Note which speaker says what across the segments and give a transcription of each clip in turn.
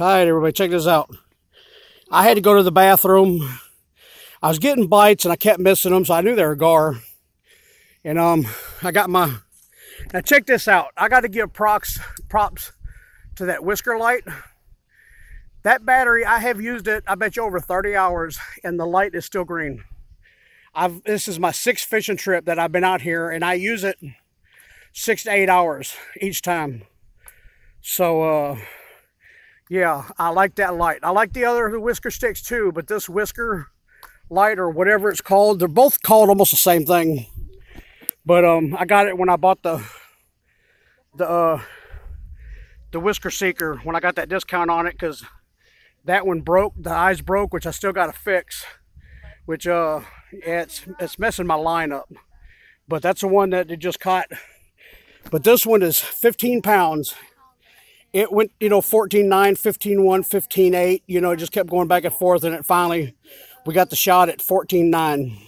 Speaker 1: All right, everybody, check this out. I had to go to the bathroom. I was getting bites and I kept missing them, so I knew they were gar. And um, I got my. Now check this out. I got to give props props to that whisker light. That battery, I have used it. I bet you over 30 hours, and the light is still green. I've this is my sixth fishing trip that I've been out here, and I use it six to eight hours each time. So. uh yeah, I like that light. I like the other whisker sticks too, but this whisker light or whatever it's called, they're both called almost the same thing. But um, I got it when I bought the the uh, the whisker seeker when I got that discount on it because that one broke. The eyes broke, which I still got to fix. Which uh, yeah, it's it's messing my line up. But that's the one that it just caught. But this one is 15 pounds it went, you know, 14-9, 15-1, 15-8. You know, it just kept going back and forth. And it finally, we got the shot at 14-9.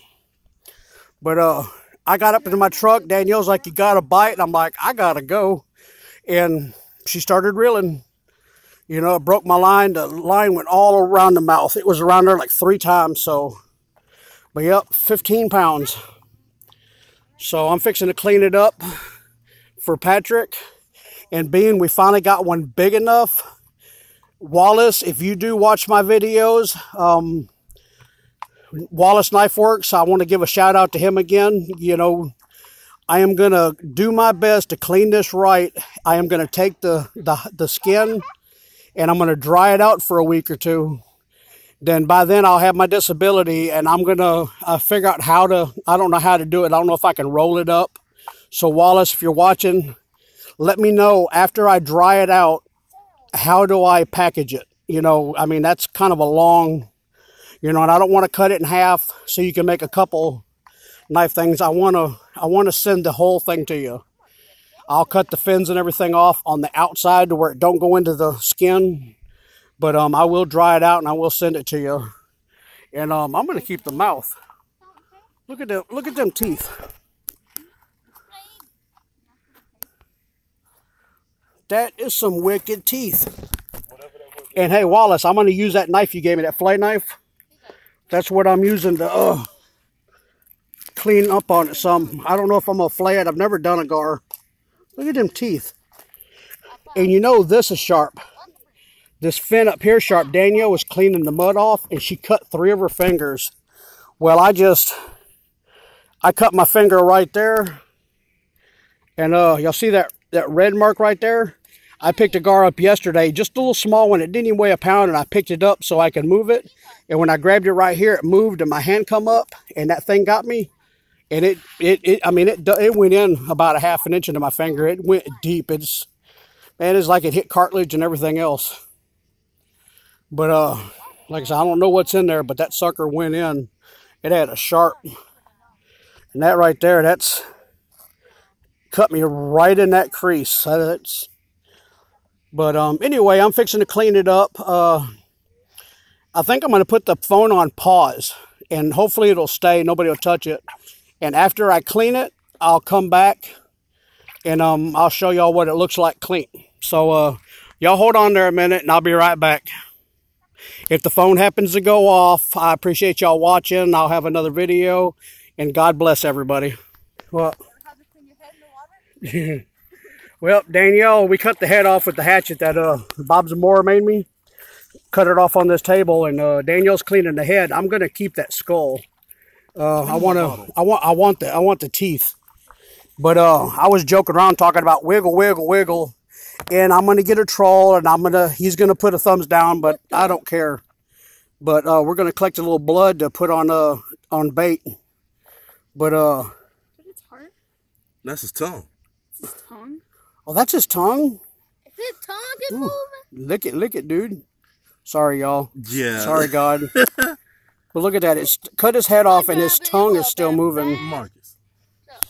Speaker 1: But uh, I got up into my truck. Danielle's like, you got to bite? And I'm like, I got to go. And she started reeling. You know, it broke my line. The line went all around the mouth. It was around there like three times. So, but yep, 15 pounds. So I'm fixing to clean it up for Patrick. And being we finally got one big enough, Wallace, if you do watch my videos, um, Wallace Knife Works, I want to give a shout out to him again. You know, I am going to do my best to clean this right. I am going to take the, the, the skin and I'm going to dry it out for a week or two. Then by then I'll have my disability and I'm going to uh, figure out how to, I don't know how to do it. I don't know if I can roll it up. So Wallace, if you're watching, let me know after I dry it out, how do I package it? You know, I mean, that's kind of a long, you know, and I don't want to cut it in half so you can make a couple knife things. I want to, I want to send the whole thing to you. I'll cut the fins and everything off on the outside to where it don't go into the skin. But um, I will dry it out and I will send it to you. And um, I'm going to keep the mouth. Look at them, look at them teeth. That is some wicked teeth. And hey, Wallace, I'm going to use that knife you gave me, that fillet knife. That's what I'm using to uh, clean up on it some. I don't know if I'm going to flay it. I've never done a gar. Look at them teeth. And you know this is sharp. This fin up here sharp. Danielle was cleaning the mud off and she cut three of her fingers. Well, I just, I cut my finger right there. And uh, y'all see that, that red mark right there? I picked a gar up yesterday, just a little small one. It didn't even weigh a pound, and I picked it up so I could move it. And when I grabbed it right here, it moved, and my hand come up, and that thing got me. And it, it, it I mean, it, it went in about a half an inch into my finger. It went deep. It's, man, it's like it hit cartilage and everything else. But, uh, like I said, I don't know what's in there, but that sucker went in. It had a sharp, and that right there, that's cut me right in that crease. That's, but um, anyway, I'm fixing to clean it up. Uh, I think I'm going to put the phone on pause and hopefully it'll stay. Nobody will touch it. And after I clean it, I'll come back and um, I'll show y'all what it looks like clean. So uh, y'all hold on there a minute and I'll be right back. If the phone happens to go off, I appreciate y'all watching. I'll have another video and God bless everybody. Well, Well, Danielle, we cut the head off with the hatchet that uh, Bob Zamora made me. Cut it off on this table, and uh, Danielle's cleaning the head. I'm gonna keep that skull. Uh, I want to. I want. I want the. I want the teeth. But uh, I was joking around talking about wiggle, wiggle, wiggle, and I'm gonna get a troll, and I'm gonna. He's gonna put a thumbs down, but I don't care. But uh, we're gonna collect a little blood to put on uh on bait. But uh.
Speaker 2: That's his tongue.
Speaker 3: His tongue.
Speaker 1: Oh, that's his tongue?
Speaker 3: Is his tongue is moving?
Speaker 1: Lick it, lick it, dude. Sorry, y'all.
Speaker 2: Yeah.
Speaker 1: Sorry, God. but look at that. It's cut his head off and his tongue is still moving.
Speaker 2: Marcus.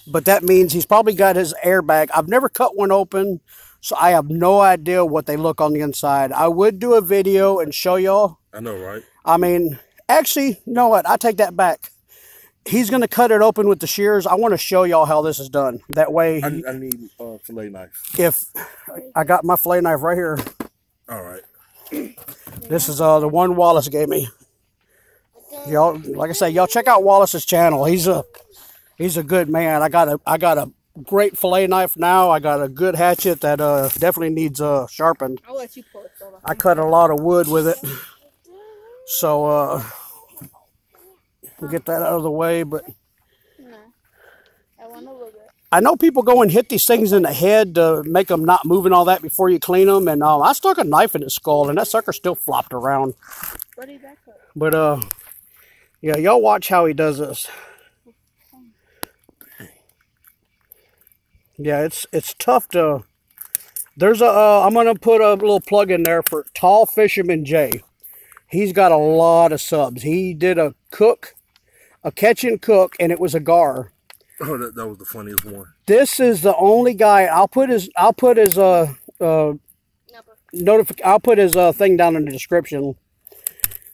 Speaker 1: But that means he's probably got his airbag. I've never cut one open, so I have no idea what they look on the inside. I would do a video and show y'all.
Speaker 2: I know, right?
Speaker 1: I mean, actually, you know what? I take that back he's going to cut it open with the shears. I want to show y'all how this is done. That way,
Speaker 2: I, I need a uh, fillet knife.
Speaker 1: If I got my fillet knife right here.
Speaker 2: All right.
Speaker 1: This is uh the one Wallace gave me. Y'all, like I say, y'all check out Wallace's channel. He's a he's a good man. I got a I got a great fillet knife now. I got a good hatchet that uh definitely needs uh sharpened.
Speaker 3: I'll let you pull it.
Speaker 1: I cut a lot of wood with it. So uh we'll get that out of the way, but
Speaker 3: No. I want to look at
Speaker 1: I know people go and hit these things in the head to make them not move and all that before you clean them. And um, I stuck a knife in his skull, and that sucker still flopped around.
Speaker 3: What did that cut?
Speaker 1: But uh, yeah, y'all watch how he does this. Yeah, it's it's tough to. There's a. Uh, I'm gonna put a little plug in there for Tall Fisherman Jay. He's got a lot of subs. He did a cook, a catch and cook, and it was a gar.
Speaker 2: Oh, that, that was the funniest one.
Speaker 1: This is the only guy. I'll put his. I'll put his. Uh. Uh. Notific. I'll put his uh thing down in the description.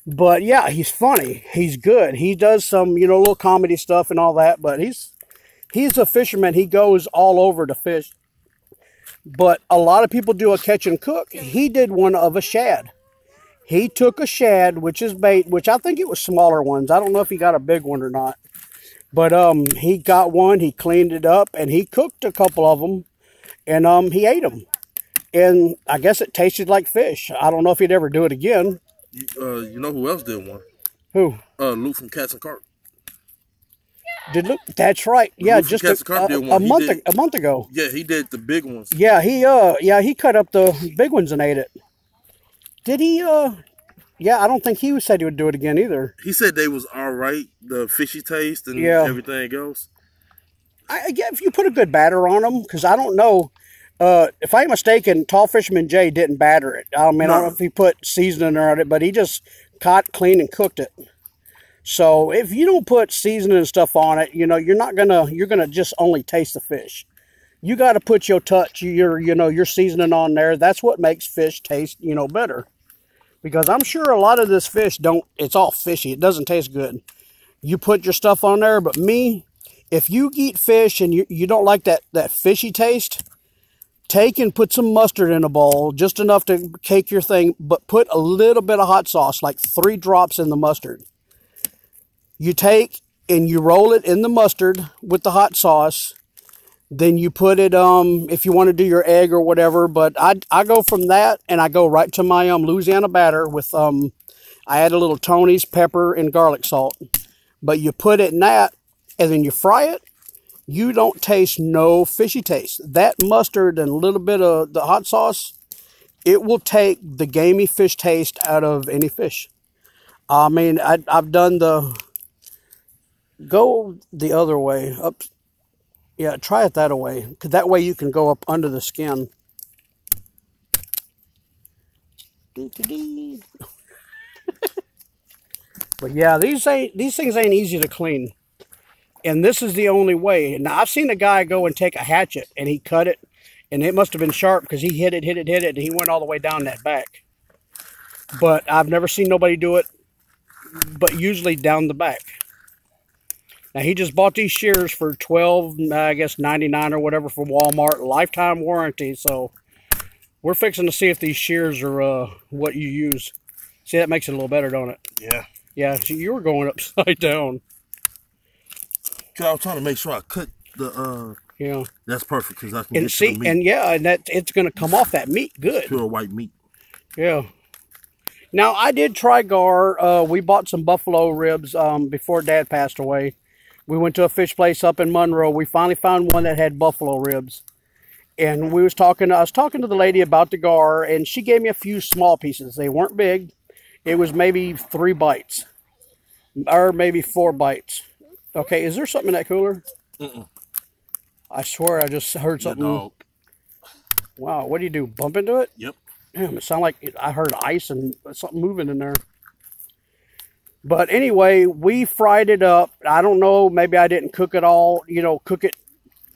Speaker 1: But yeah, he's funny. He's good. He does some, you know, little comedy stuff and all that. But he's he's a fisherman. He goes all over to fish. But a lot of people do a catch and cook. He did one of a shad. He took a shad, which is bait, which I think it was smaller ones. I don't know if he got a big one or not. But um, he got one. He cleaned it up and he cooked a couple of them, and um, he ate them. And I guess it tasted like fish. I don't know if he'd ever do it again.
Speaker 2: You, uh, you know who else did one?
Speaker 1: Who?
Speaker 2: Uh, Luke from Cats and Carp.
Speaker 1: Did look? That's right. Yeah,
Speaker 2: Luke
Speaker 1: just a, a, a month
Speaker 2: did-
Speaker 1: a month ago.
Speaker 2: Yeah, he did the big ones.
Speaker 1: Yeah, he uh yeah he cut up the big ones and ate it. Did he uh? Yeah, I don't think he said he would do it again either.
Speaker 2: He said they was all right, the fishy taste and
Speaker 1: Yeah.
Speaker 2: everything else.
Speaker 1: I yeah, if you put a good batter on them, because I don't know. Uh, if I'm mistaken, Tall Fisherman Jay didn't batter it. I mean, I don't know if he put seasoning on it, but he just caught, cleaned, and cooked it. So if you don't put seasoning and stuff on it, you know, you're not gonna, you're gonna just only taste the fish. You got to put your touch, your, you know, your seasoning on there. That's what makes fish taste, you know, better. Because I'm sure a lot of this fish don't, it's all fishy. It doesn't taste good. You put your stuff on there, but me, if you eat fish and you, you don't like that, that fishy taste, take and put some mustard in a bowl, just enough to cake your thing, but put a little bit of hot sauce, like three drops in the mustard. You take and you roll it in the mustard with the hot sauce. Then you put it um if you want to do your egg or whatever, but I I go from that and I go right to my um Louisiana batter with um I add a little Tony's pepper and garlic salt. But you put it in that and then you fry it you don't taste no fishy taste. That mustard and a little bit of the hot sauce, it will take the gamey fish taste out of any fish. I mean, I, I've done the go the other way up. Yeah, try it that way, because that way you can go up under the skin. but yeah, these ain't these things ain't easy to clean and this is the only way. Now I've seen a guy go and take a hatchet and he cut it, and it must have been sharp because he hit it, hit it, hit it, and he went all the way down that back. But I've never seen nobody do it, but usually down the back. Now he just bought these shears for twelve, I guess ninety nine or whatever for Walmart, lifetime warranty. So we're fixing to see if these shears are uh, what you use. See that makes it a little better, don't it?
Speaker 2: Yeah.
Speaker 1: Yeah. So you were going upside down.
Speaker 2: Cause I was trying to make sure I cut the. uh
Speaker 1: Yeah.
Speaker 2: That's perfect because I can
Speaker 1: And
Speaker 2: get
Speaker 1: see,
Speaker 2: the meat,
Speaker 1: and yeah, and that it's going to come off that meat good.
Speaker 2: pure white meat.
Speaker 1: Yeah. Now I did try gar. Uh, we bought some buffalo ribs um, before Dad passed away. We went to a fish place up in Monroe. We finally found one that had buffalo ribs, and we was talking. I was talking to the lady about the gar, and she gave me a few small pieces. They weren't big. It was maybe three bites, or maybe four bites. Okay, is there something in that cooler?
Speaker 2: Mm-mm.
Speaker 1: I swear I just heard something. Wow, what do you do? Bump into it?
Speaker 2: Yep.
Speaker 1: Damn, it sounded like I heard ice and something moving in there. But anyway, we fried it up. I don't know, maybe I didn't cook it all, you know, cook it,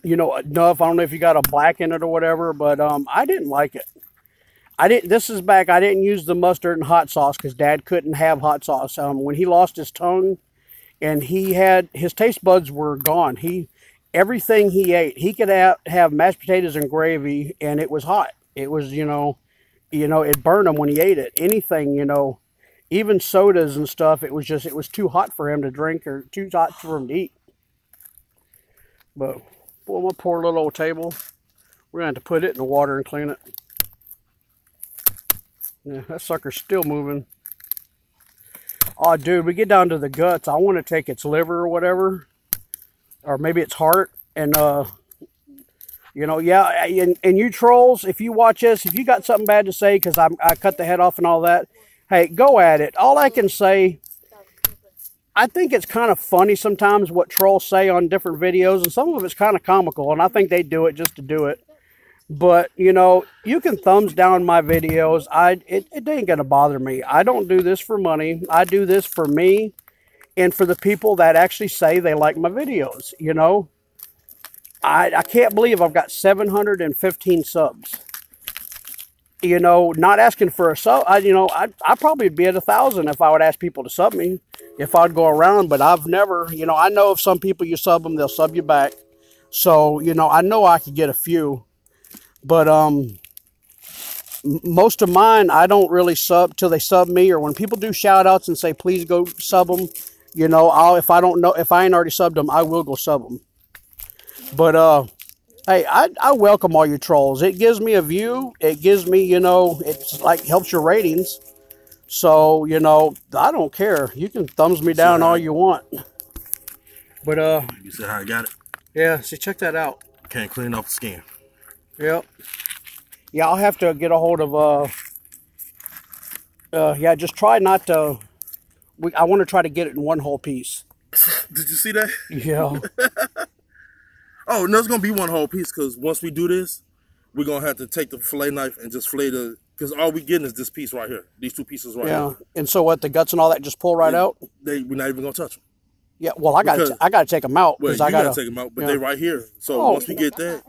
Speaker 1: you know, enough. I don't know if you got a black in it or whatever, but um, I didn't like it. I didn't. This is back. I didn't use the mustard and hot sauce because Dad couldn't have hot sauce. Um, when he lost his tongue, and he had his taste buds were gone. He everything he ate, he could have, have mashed potatoes and gravy, and it was hot. It was you know, you know, it burned him when he ate it. Anything, you know, even sodas and stuff, it was just, it was too hot for him to drink or too hot for him to eat. But, boy, my poor little old table, we're going to have to put it in the water and clean it. Yeah, that sucker's still moving. Oh, dude, we get down to the guts. I want to take its liver or whatever, or maybe its heart, and uh, you know, yeah. And, and you trolls, if you watch this, if you got something bad to say because I I cut the head off and all that, hey, go at it. All I can say, I think it's kind of funny sometimes what trolls say on different videos, and some of it's kind of comical, and I think they do it just to do it. But, you know, you can thumbs down my videos. I it, it ain't going to bother me. I don't do this for money. I do this for me and for the people that actually say they like my videos, you know. I, I can't believe I've got 715 subs. You know, not asking for a sub. I, you know, I I probably be at a thousand if I would ask people to sub me. If I'd go around, but I've never. You know, I know if some people you sub them, they'll sub you back. So you know, I know I could get a few. But um, most of mine, I don't really sub till they sub me, or when people do shout outs and say, please go sub them, you know, I'll, if I don't know, if I ain't already subbed them, I will go sub them. But, uh, hey, I, I welcome all your trolls. It gives me a view. It gives me, you know, it's like helps your ratings. So, you know, I don't care. You can thumbs me down all you want. But, uh,
Speaker 2: You see how I got it?
Speaker 1: yeah, see, check that out.
Speaker 2: Can't clean off the skin.
Speaker 1: Yep. Yeah, I'll have to get a hold of, uh, uh, yeah, just try not to, we, I want to try to get it in one whole piece.
Speaker 2: Did you see that?
Speaker 1: Yeah.
Speaker 2: Oh, no, it's gonna be one whole piece because once we do this, we're gonna have to take the fillet knife and just fillet the because all we getting is this piece right here, these two pieces right
Speaker 1: yeah.
Speaker 2: here.
Speaker 1: And so what, the guts and all that just pull right out?
Speaker 2: They we're not even gonna touch them.
Speaker 1: Yeah, well, I got to
Speaker 2: Because-
Speaker 1: I got to take them out
Speaker 2: Well,
Speaker 1: because I
Speaker 2: gotta,
Speaker 1: got to
Speaker 2: take them out, but
Speaker 1: yeah.
Speaker 2: they right here. So
Speaker 1: Oh.
Speaker 2: once we get that,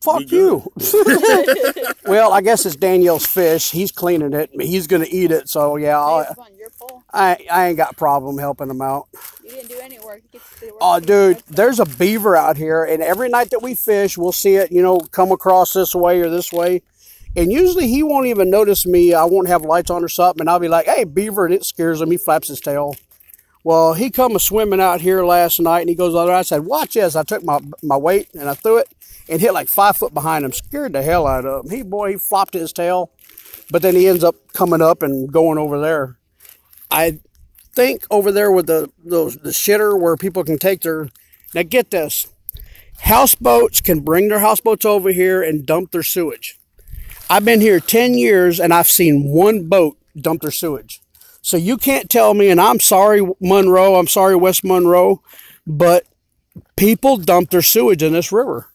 Speaker 1: Fuck you. well, I guess it's Daniel's fish. He's cleaning it. He's going to eat it. So, yeah, I'll,
Speaker 3: it's fun. You're full.
Speaker 1: I, I ain't got a problem helping him out.
Speaker 3: You didn't do any work. You get to do work.
Speaker 1: Oh, dude, there's a beaver out here, and every night that we fish, we'll see it, you know, come across this way or this way. And usually he won't even notice me. I won't have lights on or something, and I'll be like, hey, beaver, and it scares him. He flaps his tail. Well, he come swimming out here last night, and he goes on there. I said, watch this. I took my, my weight, and I threw it, and hit like five foot behind him. Scared the hell out of him. He, boy, he flopped his tail, but then he ends up coming up and going over there. I think over there with the those the shitter where people can take their now get this houseboats can bring their houseboats over here and dump their sewage i've been here 10 years and i've seen one boat dump their sewage so you can't tell me and i'm sorry monroe i'm sorry west monroe but people dump their sewage in this river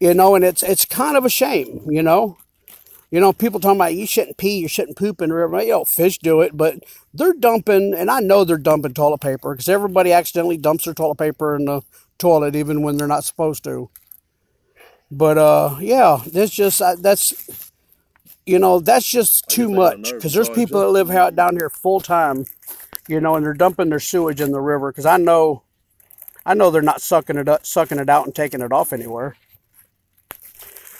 Speaker 1: you know and it's it's kind of a shame you know you know, people talking about you shouldn't pee, you shouldn't poop in the river. You know, fish do it, but they're dumping, and I know they're dumping toilet paper because everybody accidentally dumps their toilet paper in the toilet even when they're not supposed to. But uh, yeah, that's just uh, that's you know that's just too much because there's people that live out down here full time, you know, and they're dumping their sewage in the river because I know, I know they're not sucking it up, sucking it out and taking it off anywhere.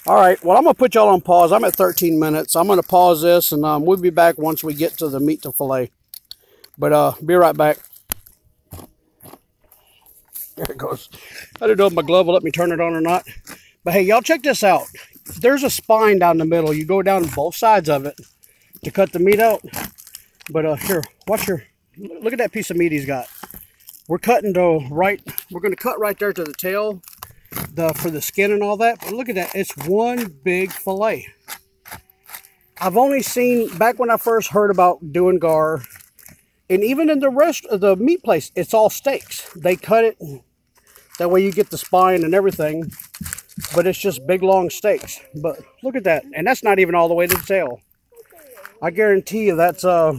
Speaker 1: All right, well, I'm going to put y'all on pause. I'm at 13 minutes. I'm going to pause this, and um, we'll be back once we get to the meat to fillet. But uh, be right back. There it goes. I don't know if my glove will let me turn it on or not. But hey, y'all check this out. There's a spine down the middle. You go down both sides of it to cut the meat out. But uh, here, watch your, look at that piece of meat he's got. We're cutting to right, we're going to cut right there to the tail the for the skin and all that. But look at that. It's one big fillet. I've only seen back when I first heard about doing gar, and even in the rest of the meat place, it's all steaks. They cut it that way you get the spine and everything, but it's just big long steaks. But look at that, and that's not even all the way to the tail. I guarantee you that's uh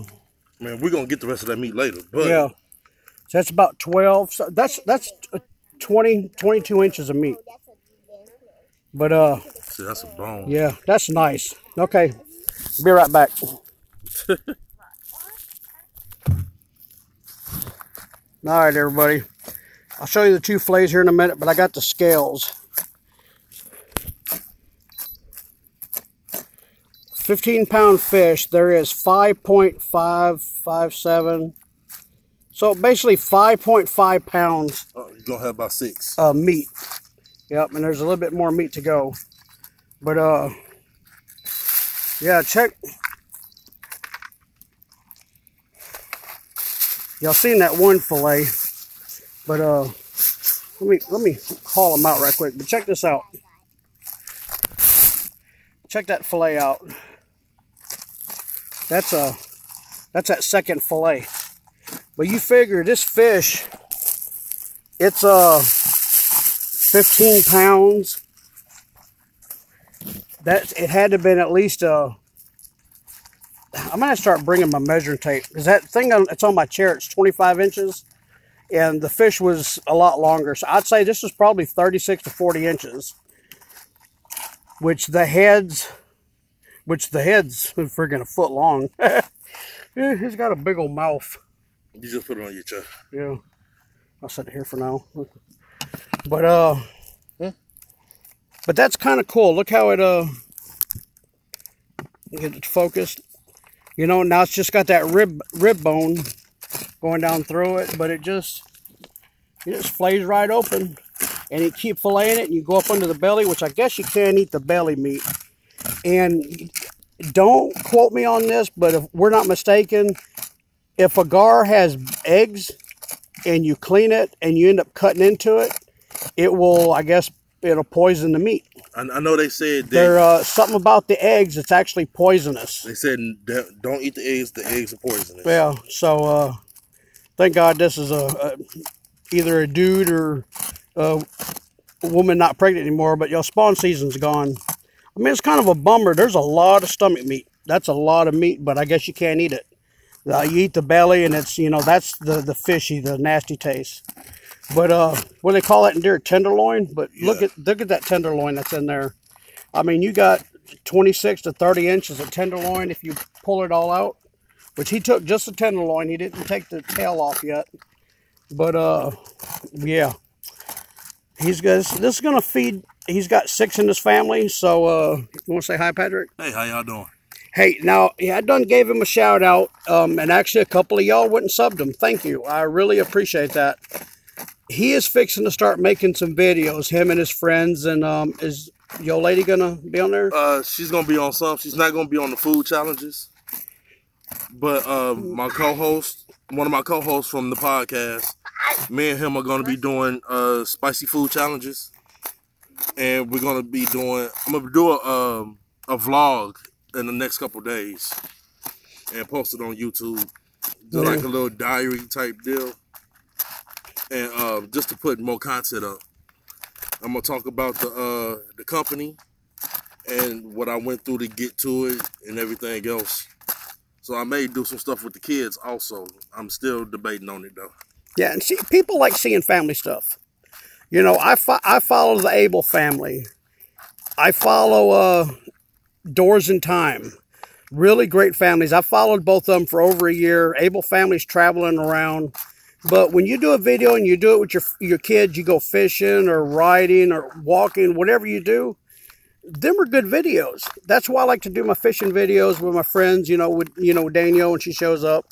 Speaker 2: man, we're gonna get the rest of that meat later. But
Speaker 1: yeah. So that's about 12. So that's that's uh, 20 22 inches of meat. But uh
Speaker 2: see, that's a bone.
Speaker 1: Yeah, that's nice. Okay, be right back. All right, everybody. I'll show you the two fillets here in a minute, but I got the scales. 15 pound fish, there is 5.557. So basically 5.5 pounds
Speaker 2: Oh, you're gonna have about six.
Speaker 1: Uh, meat. Yep, and there's a little bit more meat to go. But uh yeah, check Y'all seen that one fillet. But uh let me let me call them out right quick. But check this out. Check that fillet out. That's a that's that second fillet. But you figure this fish, it's uh 15 pounds. That it had to have been at least uh I'm gonna start bringing my measuring tape because that thing it's on my chair. It's 25 inches, and the fish was a lot longer. So I'd say this is probably 36 to 40 inches. Which the heads, which the heads friggin' a foot long. yeah, he's got a big old mouth.
Speaker 2: You just put it on your chest.
Speaker 1: Yeah. I'll set it here for now. But uh but that's kind of cool. Look how it uh get it focused. You know, now it's just got that rib rib bone going down through it, but it just it just flays right open. And you keep filleting it and you go up under the belly, which I guess you can't eat the belly meat. And don't quote me on this, but if we're not mistaken, if a gar has eggs and you clean it and you end up cutting into it, it will, I guess, it'll poison the meat.
Speaker 2: I, I know they said they,
Speaker 1: There, uh, something about the eggs, it's actually poisonous.
Speaker 2: they said don't eat the eggs. The eggs are poisonous.
Speaker 1: Yeah, so uh, thank God this is a, a either a dude or a woman not pregnant anymore. But your spawn season's gone. I mean, it's kind of a bummer. There's a lot of stomach meat. That's a lot of meat, but I guess you can't eat it. Uh, you eat the belly, and it's you know that's the the fishy, the nasty taste. But uh, what do they call that in deer? Tenderloin. But look at look at that tenderloin that's in there. I mean, you got 26 to 30 inches of tenderloin if you pull it all out. Which he took just the tenderloin. He didn't take the tail off yet. But uh, yeah, he's got this is gonna feed. He's got six in his family. So uh, you want to say hi, Patrick?
Speaker 2: Hey, how y'all doing?
Speaker 1: Hey, now yeah, I done gave him a shout out, um, and actually a couple of y'all went and subbed him. Thank you, I really appreciate that. He is fixing to start making some videos. Him and his friends, and um, is your lady gonna be on there?
Speaker 2: Uh, she's gonna be on some. She's not gonna be on the food challenges. But uh, my co-host, one of my co-hosts from the podcast, me and him are gonna be doing uh spicy food challenges, and we're gonna be doing. I'm gonna do a um, a vlog in the next couple days, and post it on YouTube. Do like a little diary type deal, and um, just to put more content up. I'm gonna talk about the uh, the company and what I went through to get to it and everything else. So I may do some stuff with the kids also. I'm still debating on it though.
Speaker 1: Yeah, and see, people like seeing family stuff. You know, I fo- I follow the Abel family. I follow uh, Doors in Time. Really great families. I followed both of them for over a year. Abel family's traveling around. But when you do a video and you do it with your your kids, you go fishing or riding or walking, whatever you do, them are good videos. That's why I like to do my fishing videos with my friends. You know, with you know Danielle when she shows up,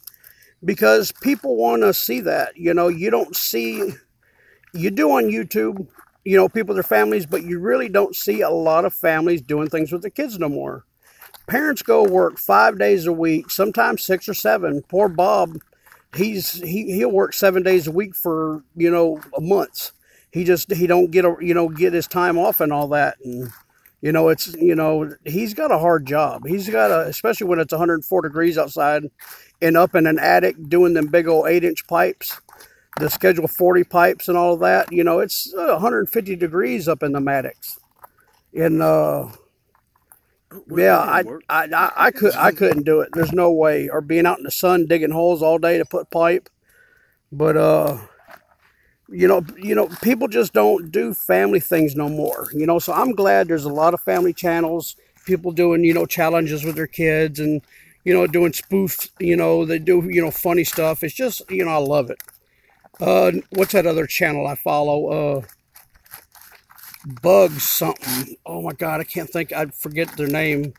Speaker 1: because people want to see that. You know, you don't see, you do on YouTube. You know, people their families, but you really don't see a lot of families doing things with their kids no more. Parents go work five days a week, sometimes six or seven. Poor Bob, he's he he'll work seven days a week for you know months. He just he don't get a you know get his time off and all that and. You know, it's you know he's got a hard job. He's got a especially when it's 104 degrees outside, and up in an attic doing them big old eight inch pipes, the Schedule 40 pipes and all of that. You know, it's uh, 150 degrees up in the Maddox, and uh, yeah, I, I I I could I couldn't do it. There's no way. Or being out in the sun digging holes all day to put pipe, but uh, you know, you know, people just don't do family things no more. You know, so I'm glad there's a lot of family channels, people doing, you know, challenges with their kids and, you know, doing spoofs, you know, they do, you know, funny stuff. It's just, you know, I love it. Uh, what's that other channel I follow? Uh, Bugs something. Oh my God, I can't think. I forget their name.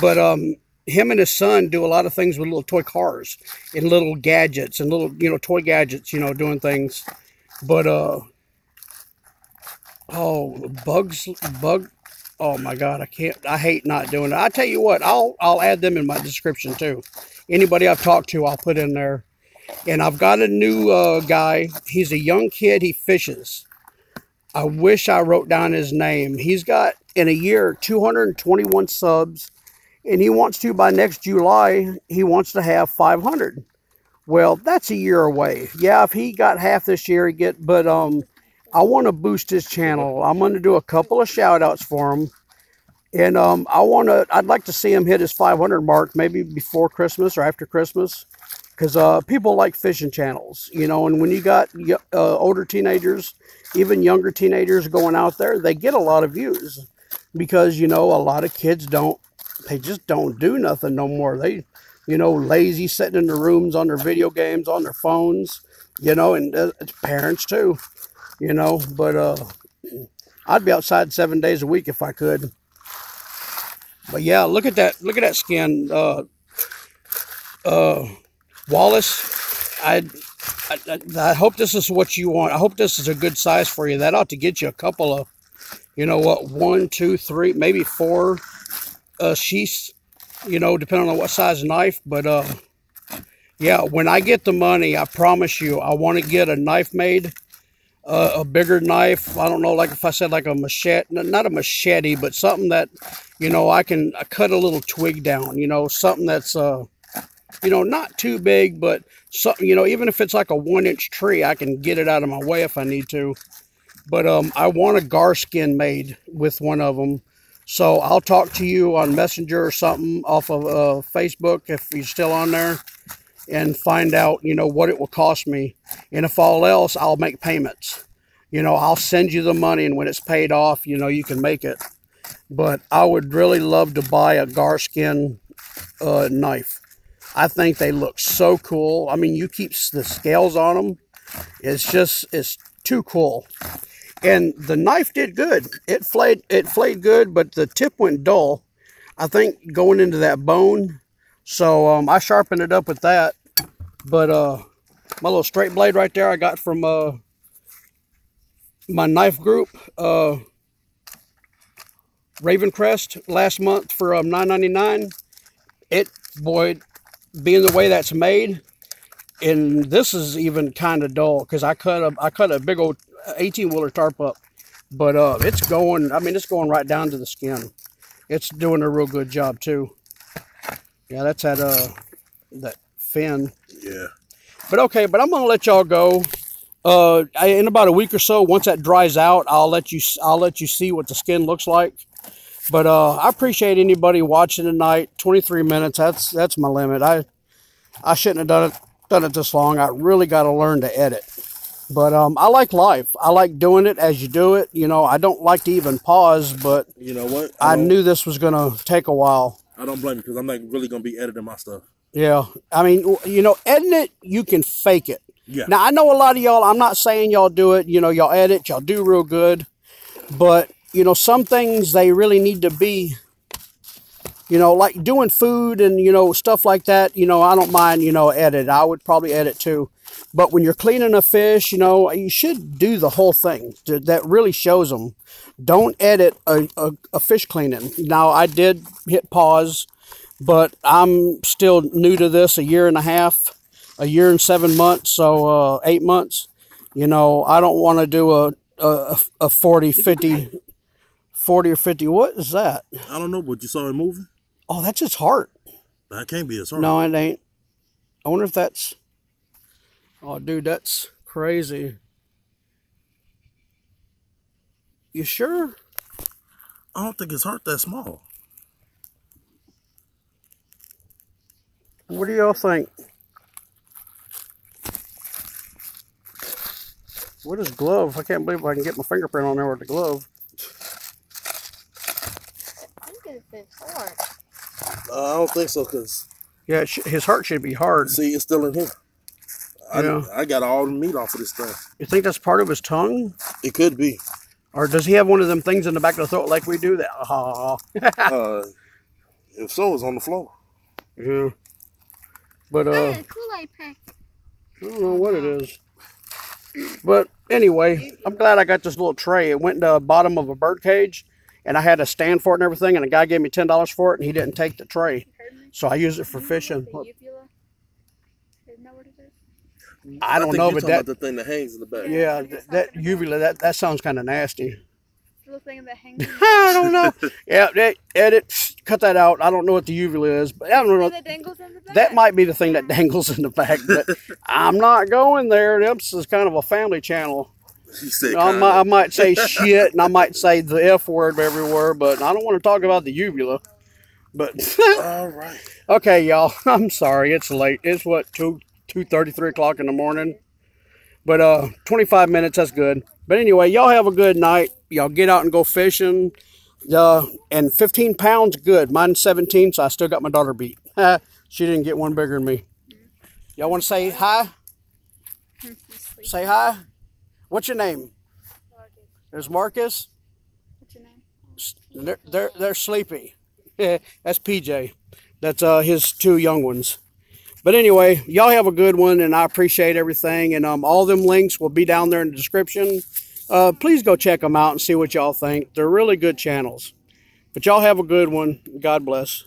Speaker 1: But um, him and his son do a lot of things with little toy cars and little gadgets and little you know toy gadgets. You know, doing things. But uh, oh, bugs, bug. Oh my God, I can't. I hate not doing it. I tell you what, I'll I'll add them in my description too. Anybody I've talked to, I'll put in there. And I've got a new uh, guy. He's a young kid. He fishes. I wish I wrote down his name. He's got in a year 221 subs, and he wants to by next July. He wants to have 500. Well, that's a year away. Yeah, if he got half this year, he get. But um, I want to boost his channel. I'm going to do a couple of shout outs for him. And um, I want to, I'd like to see him hit his 500 mark maybe before Christmas or after Christmas. Because uh, people like fishing channels, you know, and when you got uh, older teenagers, even younger teenagers going out there, they get a lot of views. Because, you know, a lot of kids don't, they just don't do nothing no more. They, you know, lazy sitting in their rooms on their video games, on their phones, you know, and uh, it's parents too you know. But uh, I'd be outside seven days a week if I could. But yeah, look at that. Look at that skin. Uh, uh, Wallace, I, I, I hope this is what you want. I hope this is a good size for you. That ought to get you a couple of, you know what, one, two, three, maybe four uh, sheaths, you know, depending on what size knife. But uh, yeah, when I get the money, I promise you, I want to get a knife made uh, a bigger knife. I don't know, like if I said like a machete, not a machete, but something that, you know, I can I cut a little twig down, you know, something that's, uh, you know, not too big, but something, you know, even if it's like a one inch tree, I can get it out of my way if I need to. But um, I want a gar skin made with one of them. So I'll talk to you on Messenger or something off of uh, Facebook if you're still on there and find out, you know, what it will cost me. And if all else, I'll make payments. You know, I'll send you the money and when it's paid off, you know, you can make it. But I would really love to buy a Garskin uh, knife. I think they look so cool. I mean, you keep the scales on them. It's just, it's too cool. And the knife did good. It flayed, it flayed good, but the tip went dull. I think going into that bone, so um, I sharpened it up with that. But uh, my little straight blade right there I got from uh, my knife group, uh, Ravencrest, last month for um, $9.99. It, boy, being the way that's made, and this is even kind of dull because I cut a I cut a big old 18 wheeler tarp up, but uh, it's going. I mean, it's going right down to the skin. It's doing a real good job too. Yeah, that's that uh that fin.
Speaker 2: Yeah.
Speaker 1: But okay, but I'm gonna let y'all go. Uh, in about a week or so, once that dries out, I'll let you I'll let you see what the skin looks like. But uh, I appreciate anybody watching tonight. 23 minutes. That's that's my limit. I I shouldn't have done it done it this long. I really got to learn to edit. But um, I like life. I like doing it as you do it. You know, I don't like to even pause, but
Speaker 2: you know what?
Speaker 1: I, I knew this was gonna take a while.
Speaker 2: I don't blame you because I'm not really gonna be editing my stuff.
Speaker 1: Yeah, I mean, you know, editing it, you can fake it.
Speaker 2: Yeah.
Speaker 1: Now I know a lot of y'all. I'm not saying y'all do it. You know, y'all edit, y'all do real good, but you know, some things they really need to be. You know, like doing food and you know stuff like that. You know, I don't mind. You know, edit. I would probably edit too. But when you're cleaning a fish, you know, you should do the whole thing. That really shows them. Don't edit a, a, a fish cleaning. Now, I did hit pause, but I'm still new to this, a year and a half, a year and seven months, so uh, eight months. You know, I don't want to do a, a, a 40, 50, 40 or 50. What is that?
Speaker 2: I don't know, but you saw it moving?
Speaker 1: Oh, that's his heart.
Speaker 2: That can't be his heart.
Speaker 1: No, it ain't. I wonder if that's... Oh, dude, that's crazy. You sure?
Speaker 2: I don't think his heart that small.
Speaker 1: What do y'all think? What is glove? I can't believe I can get my fingerprint on there with the glove.
Speaker 3: I think it's hard.
Speaker 2: Uh, I don't think so, because...
Speaker 1: Yeah, his heart should be hard.
Speaker 2: See, it's still in here.
Speaker 1: Yeah.
Speaker 2: I, I got all the meat off of this thing.
Speaker 1: You think that's part of his tongue?
Speaker 2: It could be.
Speaker 1: Or does he have one of them things in the back of the throat like we do? That uh,
Speaker 2: uh, If so, it's on the floor.
Speaker 1: Yeah. But uh,
Speaker 3: Hey, Kool-Aid pack.
Speaker 1: I don't know what it is. But anyway, I'm glad I got this little tray. It went in the bottom of a bird cage, and I had a stand for it and everything. And the guy gave me ten dollars for it, and he didn't take the tray, so I use it for fishing.
Speaker 3: The uvula. What?
Speaker 1: I don't
Speaker 2: think
Speaker 1: know,
Speaker 2: you're
Speaker 1: but that
Speaker 2: the thing that hangs in the back.
Speaker 1: yeah, that, that uvula that that sounds kind of nasty.
Speaker 3: The thing that hangs.
Speaker 1: I don't know. Yeah, that, edit, cut that out. I don't know what the uvula is, but I don't know.
Speaker 3: that dangles in the back.
Speaker 1: That might be the thing that dangles in the back, but I'm not going there. This is kind of a family channel.
Speaker 2: He said,
Speaker 1: I might, I might say shit and I might say the F word everywhere, but I don't want to talk about the uvula. But
Speaker 2: All right.
Speaker 1: okay, y'all. I'm sorry. It's late. It's what two two thirty three o'clock in the morning. But uh, 25 minutes. That's good. But anyway, y'all have a good night. Y'all get out and go fishing. Uh, and 15 pounds, good. Mine's 17, so I still got my daughter beat. she didn't get one bigger than me. Y'all want to say hi? Say hi. What's your name? There's Marcus.
Speaker 3: What's your name?
Speaker 1: They're they're, they're sleepy. That's PJ. That's uh his two young ones. But anyway, y'all have a good one, and I appreciate everything. And um, all them links will be down there in the description. Uh, please go check them out and see what y'all think. They're really good channels. But y'all have a good one. God bless.